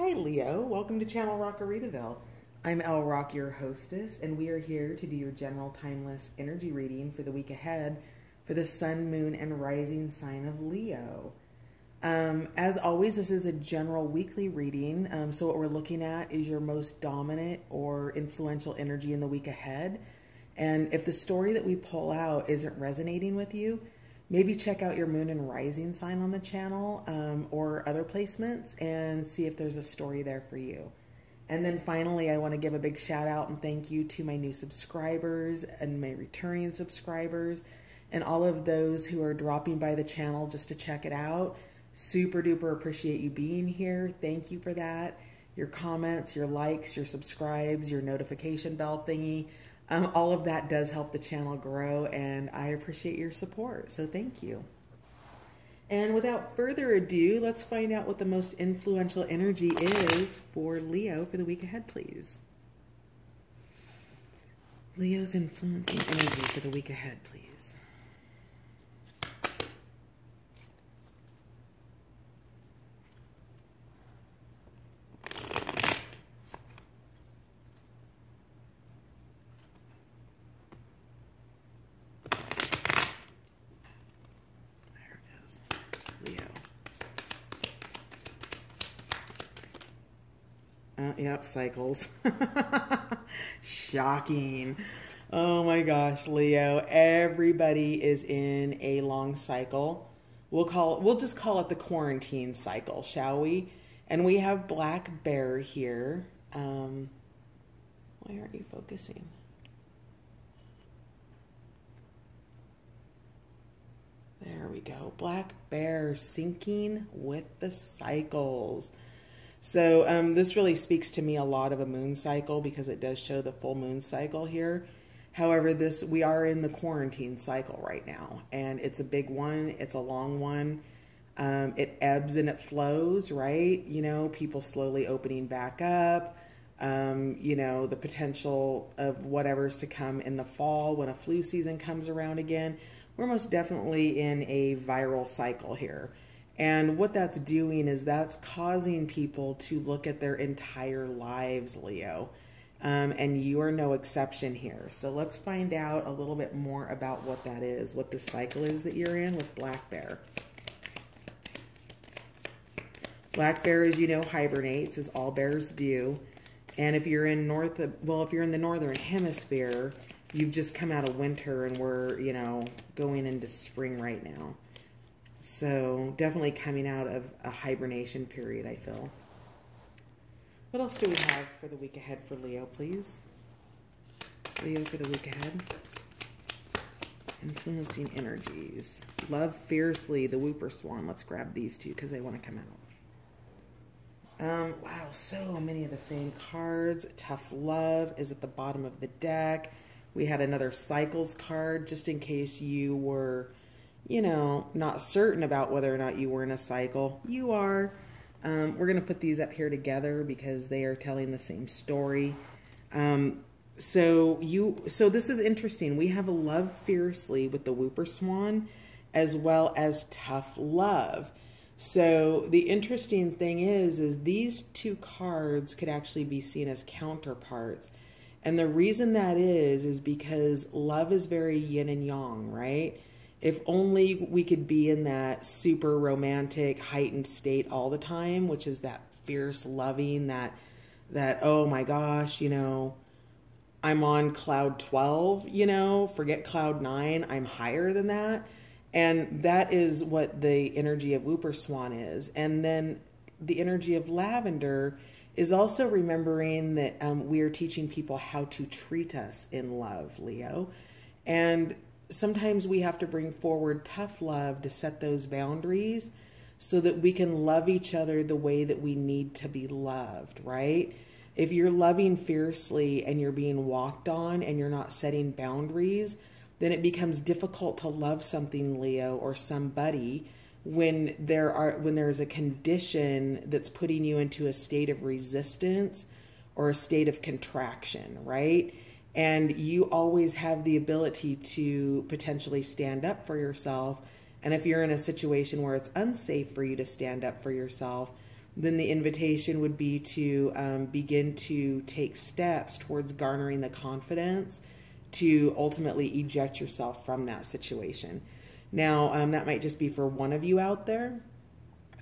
Hi, Leo. Welcome to Channel Rockaritaville. I'm El Rock, your hostess, and we are here to do your general timeless energy reading for the week ahead for the sun, moon, and rising sign of Leo. Um, as always, this is a general weekly reading. Um, so, what we're looking at is your most dominant or influential energy in the week ahead. And if the story that we pull out isn't resonating with you, maybe check out your moon and rising sign on the channel um, or other placements and see if there's a story there for you. And then finally, I want to give a big shout out and thank you to my new subscribers and my returning subscribers and all of those who are dropping by the channel just to check it out. Super duper appreciate you being here. Thank you for that. Your comments, your likes, your subscribes, your notification bell thingy. Um, all of that does help the channel grow, and I appreciate your support. So thank you. And without further ado, let's find out what the most influential energy is for Leo for the week ahead, please. Leo's influencing energy for the week ahead, please. There it is. Leo. Cycles. Shocking. Oh my gosh, Leo. Everybody is in a long cycle. We'll call we'll just call it the quarantine cycle, shall we? And we have Black Bear here. Um, why aren't you focusing? There we go. Black Bear syncing with the cycles. So um, this really speaks to me a lot of a moon cycle because it does show the full moon cycle here. However, this we are in the quarantine cycle right now, and it's a big one. It's a long one. Um, it ebbs and it flows, right? You know, people slowly opening back up. Um, you know, the potential of whatever's to come in the fall when a flu season comes around again. We're most definitely in a viral cycle here. And what that's doing is that's causing people to look at their entire lives, Leo. Um, and you are no exception here. So let's find out a little bit more about what that is, what the cycle is that you're in with black bear. Black bear, as you know, hibernates, as all bears do. And if you're in north, well, if you're in the northern hemisphere, you've just come out of winter and we're, you know, going into spring right now. So definitely coming out of a hibernation period, I feel. What else do we have for the week ahead for Leo, please? Leo for the week ahead. Influencing energies. Love fiercely, the Whooper Swan. Let's grab these two because they want to come out. Um, wow, so many of the same cards. Tough Love is at the bottom of the deck. We had another Cycles card just in case you were, you know, not certain about whether or not you were in a cycle. You are. Um, we're going to put these up here together because they are telling the same story. Um, so you, so this is interesting. We have a love fiercely with the Whooper Swan, as well as tough love. So the interesting thing is, is these two cards could actually be seen as counterparts. And the reason that is, is because love is very yin and yang, right? If only we could be in that super romantic, heightened state all the time, which is that fierce loving, that, that, oh my gosh, you know, I'm on cloud 12, you know, forget cloud nine, I'm higher than that. And that is what the energy of Whooper Swan is. And then the energy of lavender is also remembering that um, we are teaching people how to treat us in love, Leo. And sometimes we have to bring forward tough love to set those boundaries so that we can love each other the way that we need to be loved, right? If you're loving fiercely and you're being walked on and you're not setting boundaries, then it becomes difficult to love something, Leo, or somebody when there are when there's a condition that's putting you into a state of resistance or a state of contraction, right? And you always have the ability to potentially stand up for yourself. And if you're in a situation where it's unsafe for you to stand up for yourself, then the invitation would be to um, begin to take steps towards garnering the confidence to ultimately eject yourself from that situation. Now, um, that might just be for one of you out there.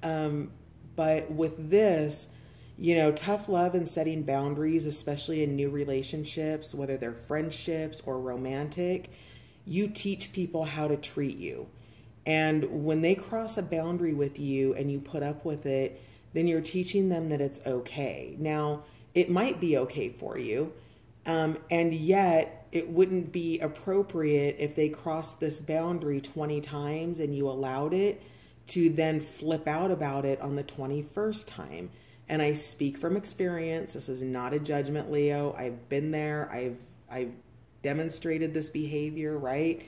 Um, but with this, you know, tough love and setting boundaries, especially in new relationships, whether they're friendships or romantic, you teach people how to treat you. And when they cross a boundary with you and you put up with it, then you're teaching them that it's okay. Now, it might be okay for you, um, and yet it wouldn't be appropriate if they crossed this boundary 20 times and you allowed it to then flip out about it on the 21st time. And I speak from experience. This is not a judgment, Leo. I've been there. I've I've demonstrated this behavior, right?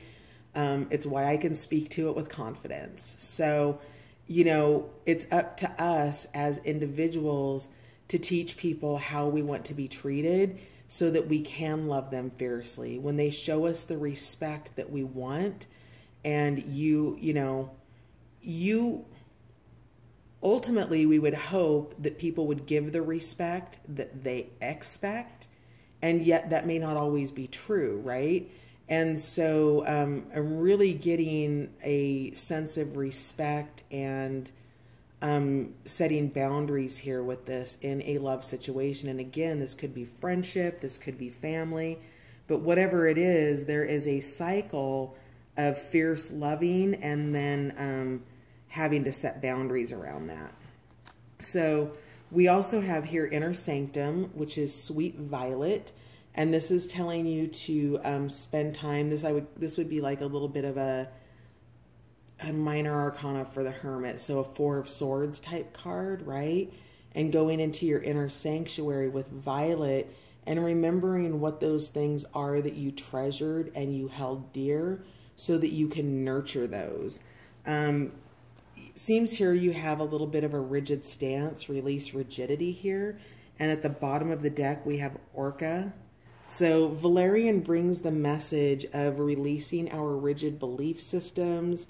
Um, it's why I can speak to it with confidence. So, you know, it's up to us as individuals to teach people how we want to be treated so that we can love them fiercely. When they show us the respect that we want, and you, you know, you ultimately we would hope that people would give the respect that they expect and yet that may not always be true right? And so um, i'm really getting a sense of respect and um, setting boundaries here with this in a love situation. And again this could be friendship this could be family but whatever it is there is a cycle of fierce loving and then um, having to set boundaries around that. So we also have here Inner Sanctum, which is Sweet Violet. And this is telling you to um, spend time. This I would this would be like a little bit of a a minor arcana for the hermit. So a four of swords type card, right? And going into your inner sanctuary with violet and remembering what those things are that you treasured and you held dear so that you can nurture those. Um, seems here you have a little bit of a rigid stance, release rigidity here. And at the bottom of the deck, we have Orca. So Valerian brings the message of releasing our rigid belief systems,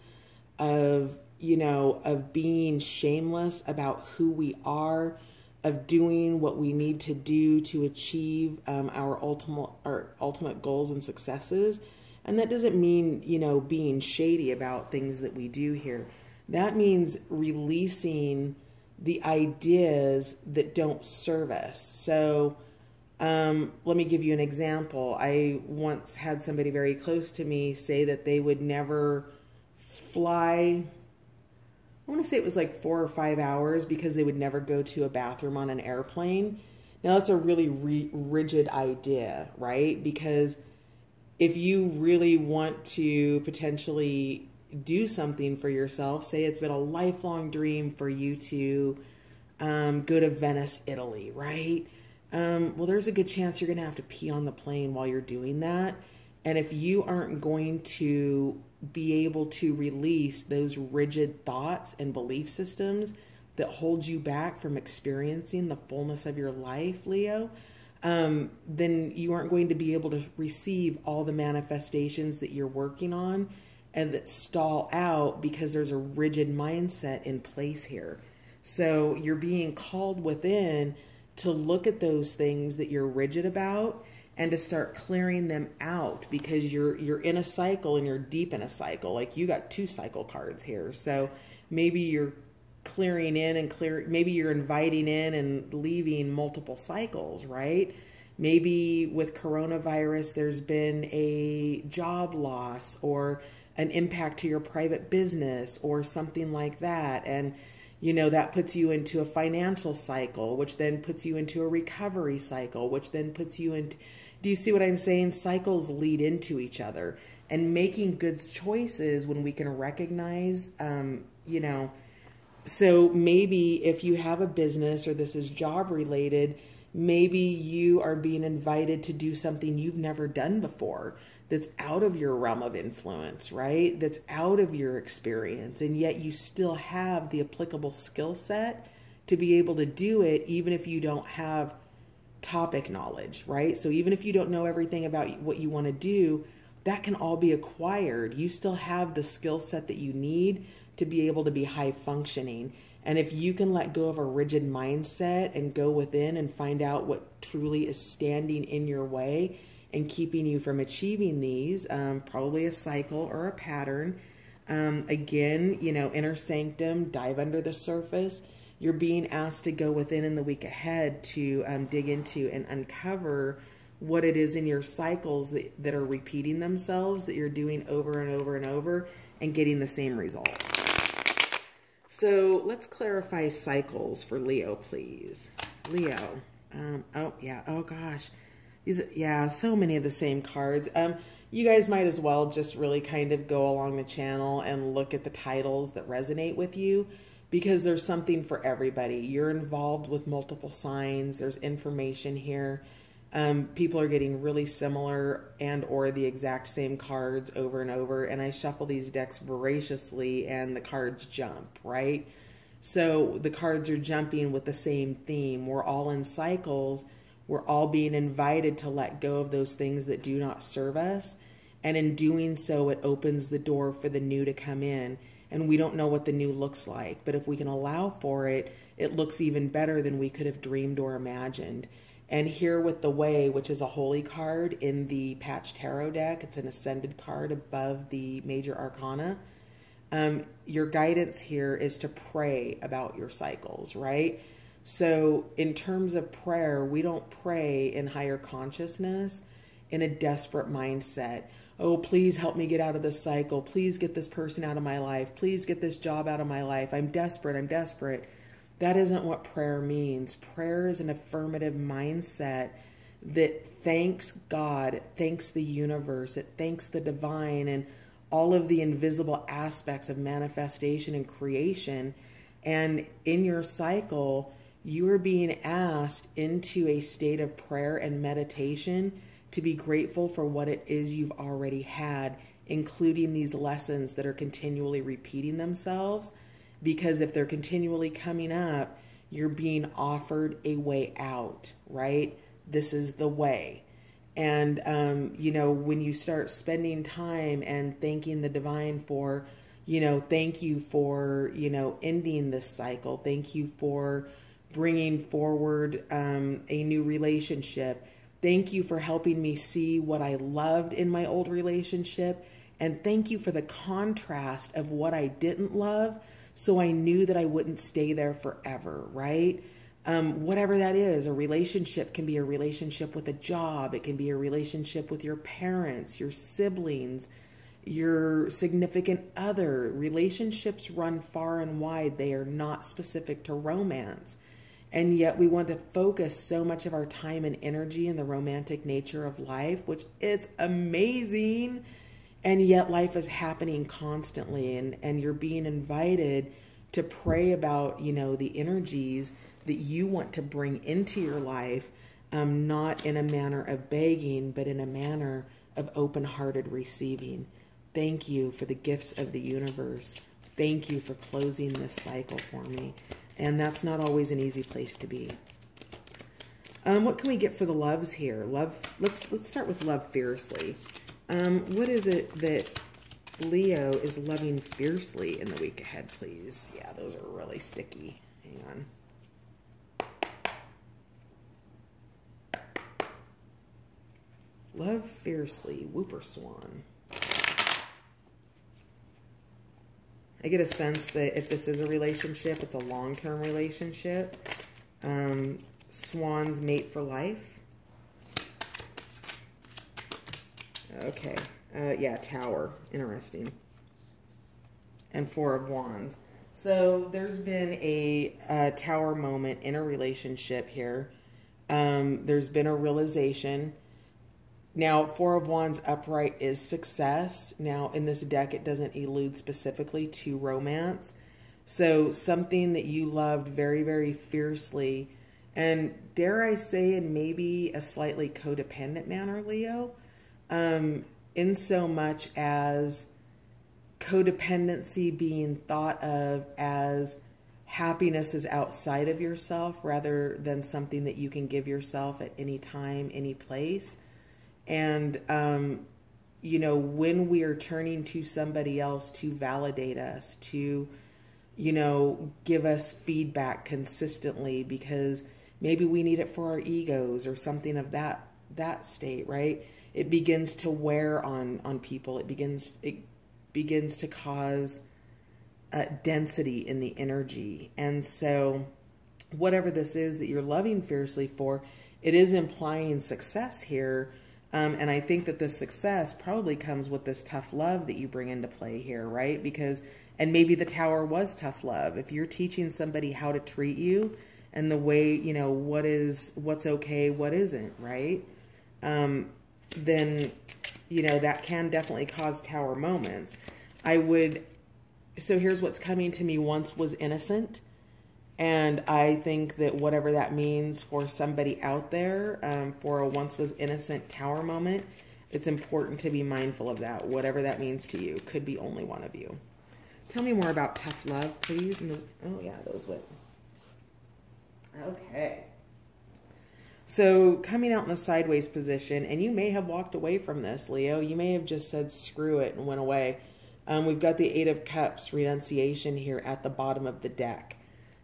of, you know, of being shameless about who we are, of doing what we need to do to achieve um, our ultimate, our ultimate goals and successes. And that doesn't mean, you know, being shady about things that we do here. That means releasing the ideas that don't serve us. So, um, let me give you an example. I once had somebody very close to me say that they would never fly. I want to say it was like four or five hours because they would never go to a bathroom on an airplane. Now, that's a really re- rigid idea, right? Because if you really want to potentially do something for yourself, say it's been a lifelong dream for you to um, go to Venice, Italy, right? Um, well, there's a good chance you're going to have to pee on the plane while you're doing that. And if you aren't going to be able to release those rigid thoughts and belief systems that hold you back from experiencing the fullness of your life, Leo, um, then you aren't going to be able to receive all the manifestations that you're working on and that stall out because there's a rigid mindset in place here. So you're being called within to look at those things that you're rigid about and to start clearing them out because you're you're in a cycle and you're deep in a cycle. Like you got two cycle cards here. So maybe you're clearing in and clear maybe you're inviting in and leaving multiple cycles, right? Maybe with coronavirus there's been a job loss or an impact to your private business or something like that. And, you know, that puts you into a financial cycle, which then puts you into a recovery cycle, which then puts you into. Do you see what I'm saying? Cycles lead into each other. And making good choices when we can recognize, um, you know, so maybe if you have a business or this is job related, maybe you are being invited to do something you've never done before that's out of your realm of influence, right? That's out of your experience. And yet you still have the applicable skill set to be able to do it, even if you don't have topic knowledge, right? So even if you don't know everything about what you want to do, that can all be acquired. You still have the skill set that you need to be able to be high functioning. And if you can let go of a rigid mindset and go within and find out what truly is standing in your way and keeping you from achieving these, um, probably a cycle or a pattern. Um, again, you know, inner sanctum, dive under the surface. You're being asked to go within in the week ahead to um, dig into and uncover what it is in your cycles that, that are repeating themselves that you're doing over and over and over and getting the same result. So let's clarify cycles for Leo, please. Leo. Um, oh, yeah. Oh, gosh. These, yeah, so many of the same cards. Um, you guys might as well just really kind of go along the channel and look at the titles that resonate with you because there's something for everybody. You're involved with multiple signs. There's information here um, people are getting really similar and or the exact same cards over and over and i shuffle these decks voraciously and the cards jump right so the cards are jumping with the same theme we're all in cycles we're all being invited to let go of those things that do not serve us and in doing so it opens the door for the new to come in and we don't know what the new looks like but if we can allow for it it looks even better than we could have dreamed or imagined and here with the Way, which is a holy card in the Patch Tarot deck, it's an ascended card above the major arcana. Um, your guidance here is to pray about your cycles, right? So, in terms of prayer, we don't pray in higher consciousness in a desperate mindset. Oh, please help me get out of this cycle. Please get this person out of my life. Please get this job out of my life. I'm desperate. I'm desperate. That isn't what prayer means. Prayer is an affirmative mindset that thanks God, thanks the universe, it thanks the divine and all of the invisible aspects of manifestation and creation. And in your cycle, you are being asked into a state of prayer and meditation to be grateful for what it is you've already had, including these lessons that are continually repeating themselves because if they're continually coming up, you're being offered a way out, right? This is the way. And, um, you know, when you start spending time and thanking the divine for, you know, thank you for, you know, ending this cycle, thank you for bringing forward um, a new relationship. Thank you for helping me see what I loved in my old relationship. And thank you for the contrast of what I didn't love so I knew that I wouldn't stay there forever, right? Um, whatever that is, a relationship can be a relationship with a job, it can be a relationship with your parents, your siblings, your significant other. Relationships run far and wide, they are not specific to romance. And yet, we want to focus so much of our time and energy in the romantic nature of life, which is amazing. And yet life is happening constantly and and you're being invited to pray about you know the energies that you want to bring into your life um, not in a manner of begging but in a manner of open-hearted receiving. Thank you for the gifts of the universe. Thank you for closing this cycle for me and that's not always an easy place to be um, what can we get for the loves here love let's let's start with love fiercely um, what is it that Leo is loving fiercely in the week ahead, please? Yeah, those are really sticky. Hang on. Love fiercely, Whooper Swan. I get a sense that if this is a relationship, it's a long-term relationship. Um, swans mate for life. Okay. Uh, yeah, tower. Interesting. And four of wands. So there's been a, a tower moment in a relationship here. Um, there's been a realization. Now, Four of Wands upright is success. Now, in this deck, it doesn't elude specifically to romance. So, something that you loved very, very fiercely, and dare I say, in maybe a slightly codependent manner, Leo, um, in so much as codependency being thought of as happiness is outside of yourself rather than something that you can give yourself at any time, any place. And, um, you know, when we are turning to somebody else to validate us, to, you know, give us feedback consistently because maybe we need it for our egos or something of that that state, right? It begins to wear on on people. It begins it begins to cause uh, density in the energy, and so whatever this is that you're loving fiercely for, it is implying success here. Um, and I think that this success probably comes with this tough love that you bring into play here, right? Because, and maybe the tower was tough love. If you're teaching somebody how to treat you and the way, you know, what is, what's okay, what isn't, right? Um, then, you know, that can definitely cause tower moments. I would, so here's what's coming to me once was innocent and I think that whatever that means for somebody out there, um, for a once was innocent tower moment, it's important to be mindful of that. Whatever that means to you, could be only one of you. Tell me more about tough love, please. The, oh yeah, those went. Okay. So coming out in the sideways position, and you may have walked away from this, Leo. You may have just said screw it and went away. Um, we've got the Eight of Cups renunciation here at the bottom of the deck.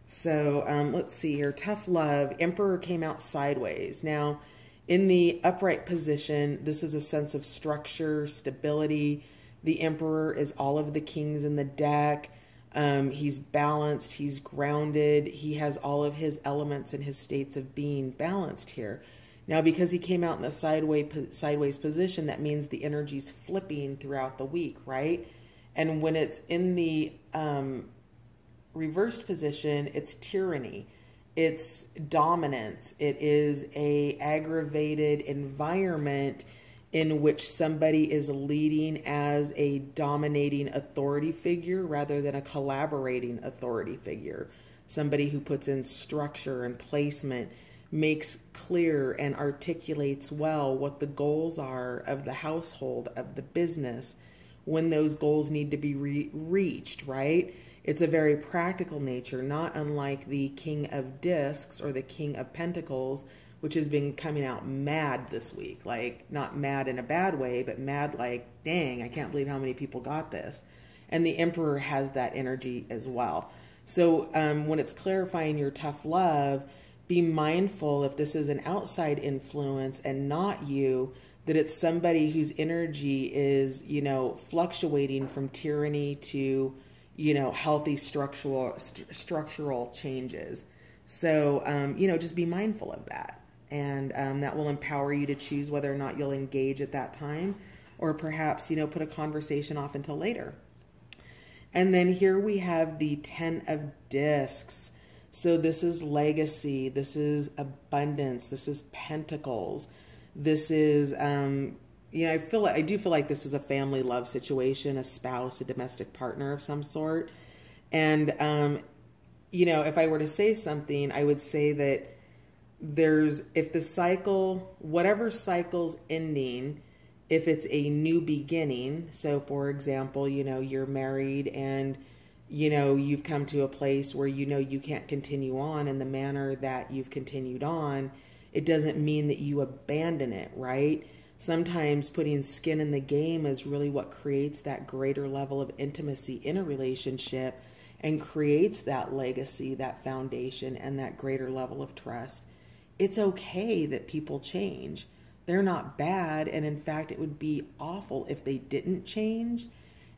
So um, let's see here. Tough love. Emperor came out sideways. Now, in the upright position, this is a sense of structure, stability. The Emperor is all of the kings in the deck. Um, he's balanced. He's grounded. He has all of his elements and his states of being balanced here. Now, because he came out in the sideways, sideways position, that means the energy's flipping throughout the week, right? And when it's in the um, reversed position, it's tyranny. It's dominance. It is a aggravated environment in which somebody is leading as a dominating authority figure rather than a collaborating authority figure. Somebody who puts in structure and placement, makes clear and articulates well what the goals are of the household, of the business, when those goals need to be re reached, right? It's a very practical nature, not unlike the King of Discs or the King of Pentacles, which has been coming out mad this week. Like, not mad in a bad way, but mad like, dang, I can't believe how many people got this. And the Emperor has that energy as well. So, um, when it's clarifying your tough love, be mindful if this is an outside influence and not you, that it's somebody whose energy is, you know, fluctuating from tyranny to you know, healthy structural st structural changes. So, um, you know, just be mindful of that. And um, that will empower you to choose whether or not you'll engage at that time or perhaps, you know, put a conversation off until later. And then here we have the 10 of discs. So this is legacy. This is abundance. This is pentacles. This is, um, you know, I feel like I do feel like this is a family love situation, a spouse, a domestic partner of some sort. And um, you know, if I were to say something, I would say that there's if the cycle, whatever cycle's ending, if it's a new beginning, so for example, you know, you're married and you know, you've come to a place where you know you can't continue on in the manner that you've continued on, it doesn't mean that you abandon it, right? Sometimes putting skin in the game is really what creates that greater level of intimacy in a relationship and creates that legacy, that foundation, and that greater level of trust. It's okay that people change. They're not bad, and in fact, it would be awful if they didn't change.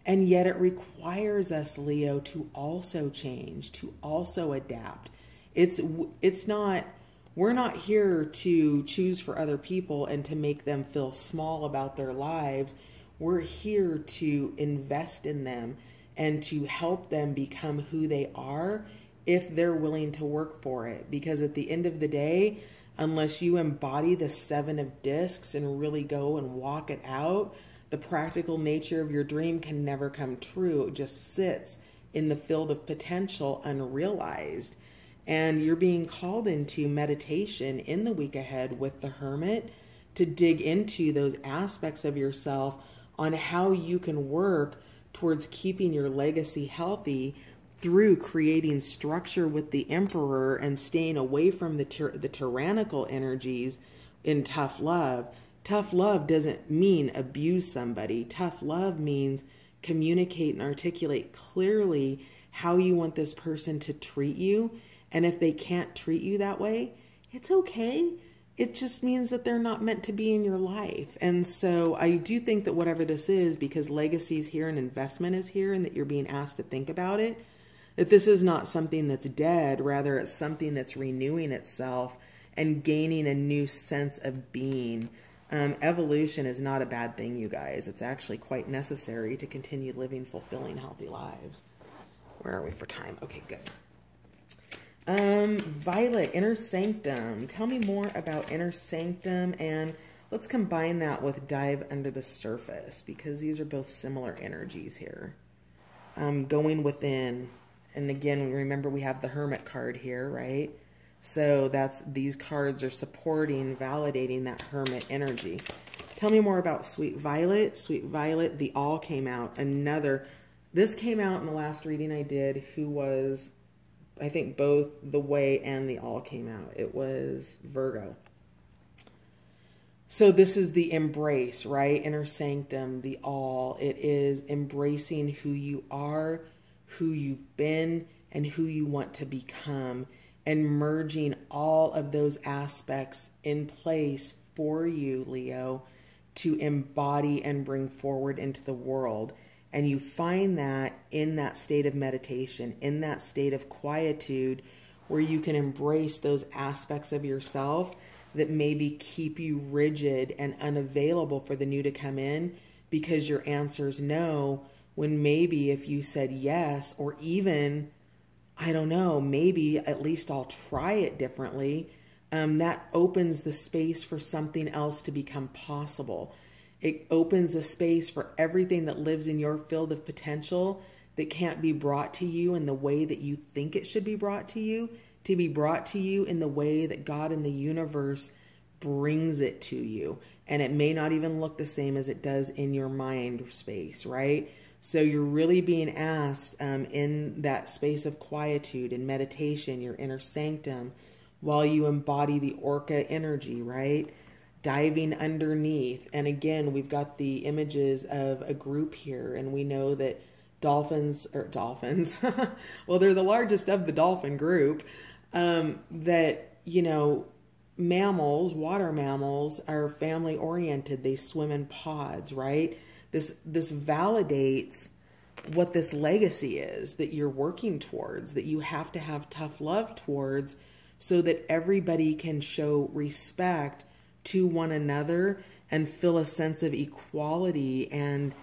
And yet, it requires us, Leo, to also change, to also adapt. It's it's not we're not here to choose for other people and to make them feel small about their lives. We're here to invest in them and to help them become who they are if they're willing to work for it. Because at the end of the day, unless you embody the seven of discs and really go and walk it out, the practical nature of your dream can never come true. It just sits in the field of potential unrealized. And you're being called into meditation in the week ahead with the hermit to dig into those aspects of yourself on how you can work towards keeping your legacy healthy through creating structure with the emperor and staying away from the the tyrannical energies in tough love. Tough love doesn't mean abuse somebody. Tough love means communicate and articulate clearly how you want this person to treat you. And if they can't treat you that way, it's okay. It just means that they're not meant to be in your life. And so I do think that whatever this is, because legacy is here and investment is here, and that you're being asked to think about it, that this is not something that's dead. Rather, it's something that's renewing itself and gaining a new sense of being. Um, evolution is not a bad thing, you guys. It's actually quite necessary to continue living fulfilling, healthy lives. Where are we for time? Okay, good. Um, Violet, Inner Sanctum. Tell me more about Inner Sanctum and let's combine that with Dive Under the Surface because these are both similar energies here. Um, going within, and again, remember we have the Hermit card here, right? So that's these cards are supporting, validating that Hermit energy. Tell me more about Sweet Violet. Sweet Violet, the All came out. Another, this came out in the last reading I did, who was I think both the way and the all came out. It was Virgo. So this is the embrace, right? Inner sanctum, the all. It is embracing who you are, who you've been, and who you want to become, and merging all of those aspects in place for you, Leo, to embody and bring forward into the world. And you find that in that state of meditation, in that state of quietude, where you can embrace those aspects of yourself that maybe keep you rigid and unavailable for the new to come in because your answer's no. When maybe if you said yes, or even, I don't know, maybe at least I'll try it differently, um, that opens the space for something else to become possible. It opens a space for everything that lives in your field of potential that can't be brought to you in the way that you think it should be brought to you, to be brought to you in the way that God in the universe brings it to you. And it may not even look the same as it does in your mind space, right? So you're really being asked um, in that space of quietude and meditation, your inner sanctum, while you embody the orca energy, right? Diving underneath. And again, we've got the images of a group here, and we know that dolphins, or dolphins, well, they're the largest of the dolphin group, um, that, you know, mammals, water mammals, are family oriented. They swim in pods, right? This, this validates what this legacy is that you're working towards, that you have to have tough love towards so that everybody can show respect to one another and feel a sense of equality and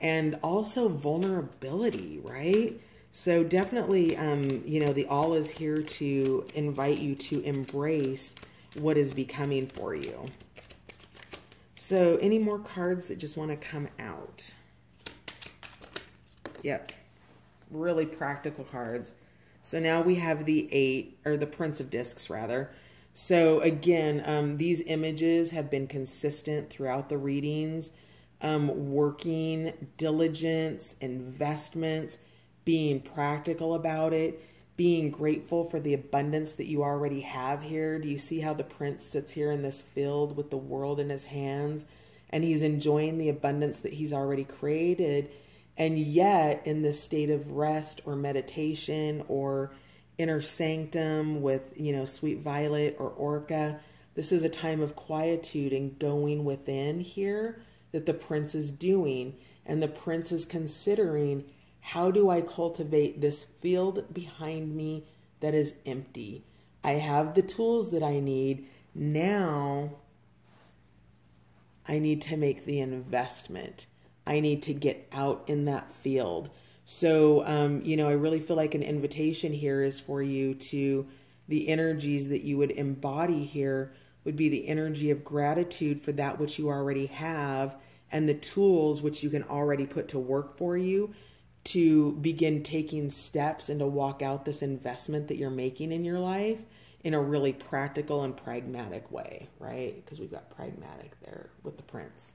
and also vulnerability, right? So definitely, um, you know, the all is here to invite you to embrace what is becoming for you. So any more cards that just want to come out? Yep. Really practical cards. So now we have the eight, or the Prince of Discs, rather. So again, um, these images have been consistent throughout the readings. Um, working, diligence, investments, being practical about it, being grateful for the abundance that you already have here. Do you see how the prince sits here in this field with the world in his hands and he's enjoying the abundance that he's already created? And yet, in this state of rest or meditation or inner sanctum with, you know, sweet violet or orca. This is a time of quietude and going within here that the prince is doing. And the prince is considering how do I cultivate this field behind me that is empty? I have the tools that I need. Now I need to make the investment. I need to get out in that field. So, um, you know, I really feel like an invitation here is for you to the energies that you would embody here would be the energy of gratitude for that which you already have and the tools which you can already put to work for you to begin taking steps and to walk out this investment that you're making in your life in a really practical and pragmatic way, right? Because we've got pragmatic there with the prince.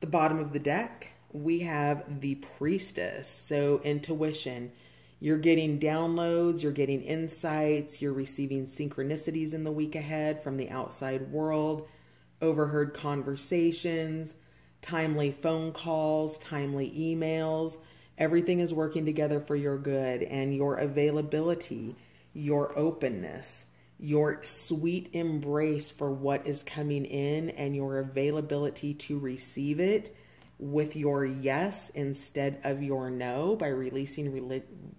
The bottom of the deck we have the priestess. So, intuition. You're getting downloads, you're getting insights, you're receiving synchronicities in the week ahead from the outside world, overheard conversations, timely phone calls, timely emails. Everything is working together for your good and your availability, your openness, your sweet embrace for what is coming in, and your availability to receive it with your yes instead of your no by releasing religion.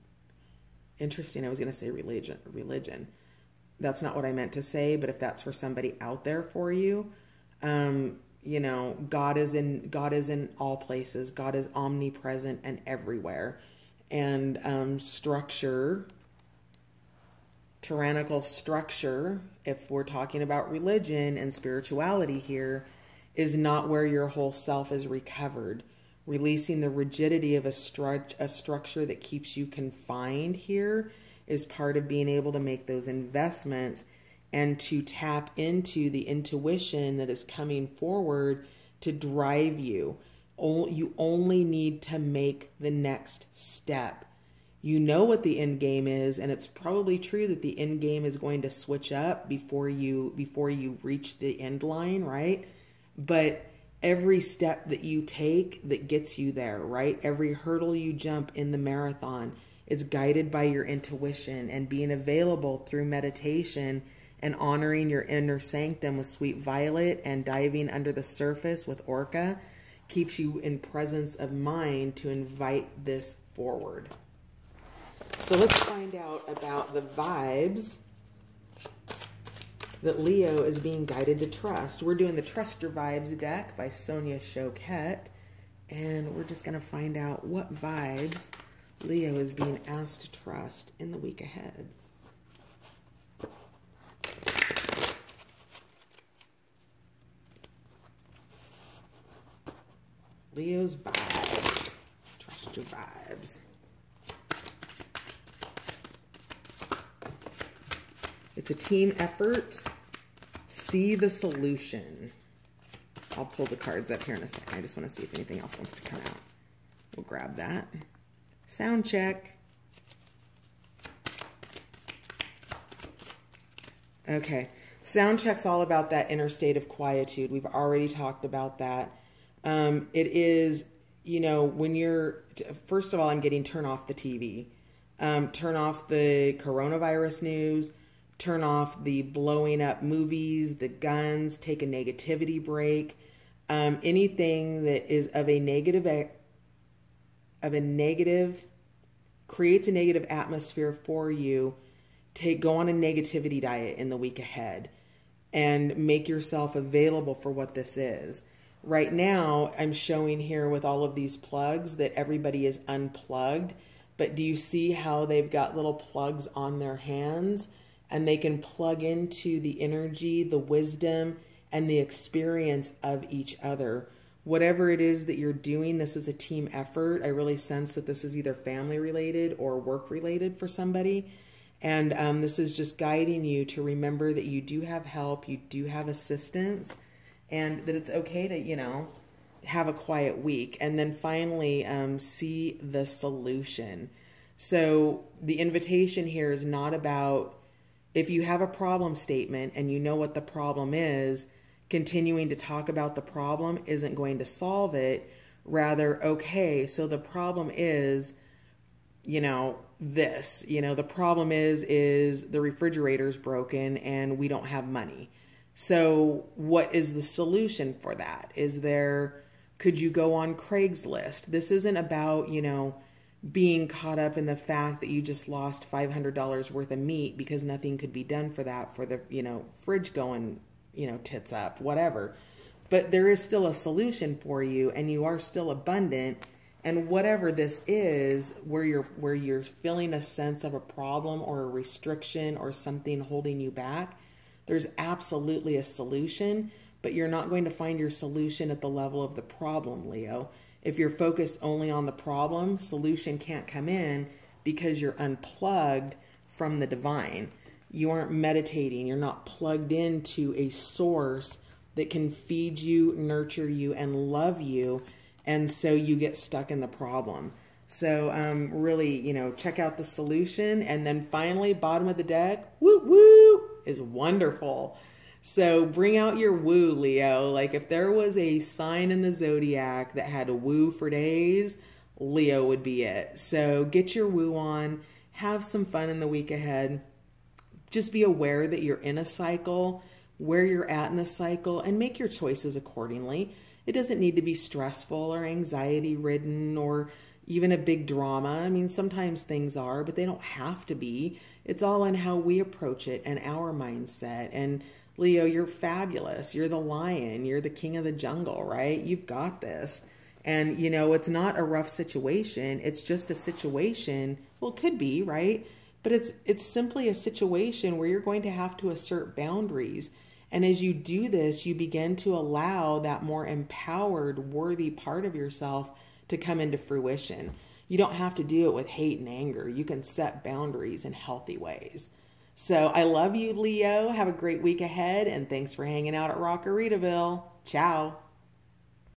Interesting, I was going to say religion. Religion. That's not what I meant to say, but if that's for somebody out there for you, um, you know, God is in God is in all places. God is omnipresent and everywhere. And um, structure, tyrannical structure, if we're talking about religion and spirituality here, is not where your whole self is recovered. Releasing the rigidity of a, stru- a structure that keeps you confined here is part of being able to make those investments and to tap into the intuition that is coming forward to drive you. You only need to make the next step. You know what the end game is, and it's probably true that the end game is going to switch up before you before you reach the end line, right? But every step that you take that gets you there, right? Every hurdle you jump in the marathon is guided by your intuition and being available through meditation and honoring your inner sanctum with sweet violet and diving under the surface with orca keeps you in presence of mind to invite this forward. So let's find out about the vibes that Leo is being guided to trust. We're doing the Trust Your Vibes deck by Sonia Choquette, and we're just going to find out what vibes Leo is being asked to trust in the week ahead. Leo's vibes. Trust your vibes. It's a team effort. See the solution. I'll pull the cards up here in a second. I just want to see if anything else wants to come out. We'll grab that. Sound check. Okay. Sound check's all about that inner state of quietude. We've already talked about that. Um, it is, you know, when you're, first of all, I'm getting turn off the TV. Um, turn off the coronavirus news turn off the blowing up movies, the guns, take a negativity break. Um, anything that is of a negative of a negative creates a negative atmosphere for you. Take go on a negativity diet in the week ahead and make yourself available for what this is. Right now, I'm showing here with all of these plugs that everybody is unplugged, but do you see how they've got little plugs on their hands? And they can plug into the energy, the wisdom, and the experience of each other. Whatever it is that you're doing, this is a team effort. I really sense that this is either family related or work related for somebody. And um, this is just guiding you to remember that you do have help, you do have assistance, and that it's okay to, you know, have a quiet week. And then finally, um, see the solution. So the invitation here is not about if you have a problem statement and you know what the problem is, continuing to talk about the problem isn't going to solve it. Rather, okay, so the problem is, you know, this, you know, the problem is, is the refrigerator's broken and we don't have money. So what is the solution for that? Is there, could you go on Craigslist? This isn't about, you know, being caught up in the fact that you just lost $500 worth of meat because nothing could be done for that for the, you know, fridge going, you know, tits up, whatever. But there is still a solution for you and you are still abundant and whatever this is where you're where you're feeling a sense of a problem or a restriction or something holding you back, there's absolutely a solution, but you're not going to find your solution at the level of the problem, Leo if you're focused only on the problem, solution can't come in because you're unplugged from the divine. You aren't meditating, you're not plugged into a source that can feed you, nurture you, and love you. And so you get stuck in the problem. So um, really, you know, check out the solution. And then finally, bottom of the deck, woo woo, is wonderful. So bring out your woo, Leo. Like if there was a sign in the zodiac that had a woo for days, Leo would be it. So get your woo on, have some fun in the week ahead. Just be aware that you're in a cycle, where you're at in the cycle, and make your choices accordingly. It doesn't need to be stressful or anxiety ridden or even a big drama. I mean, sometimes things are, but they don't have to be. It's all in how we approach it and our mindset. And Leo, you're fabulous. You're the lion. You're the king of the jungle, right? You've got this. And, you know, it's not a rough situation. It's just a situation. Well, it could be, right? But it's it's simply a situation where you're going to have to assert boundaries. And as you do this, you begin to allow that more empowered, worthy part of yourself to come into fruition. You don't have to do it with hate and anger. You can set boundaries in healthy ways. So I love you, Leo. Have a great week ahead, and thanks for hanging out at Rockeritaville. Ciao.